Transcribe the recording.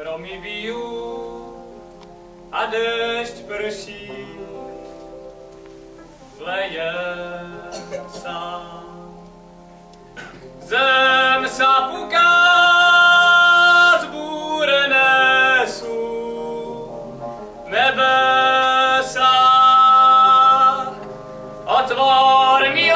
Stromy bijou a dešť prší, leje sám. Zem zapuká zbůrené sůl, nebe nebesa Otvor mi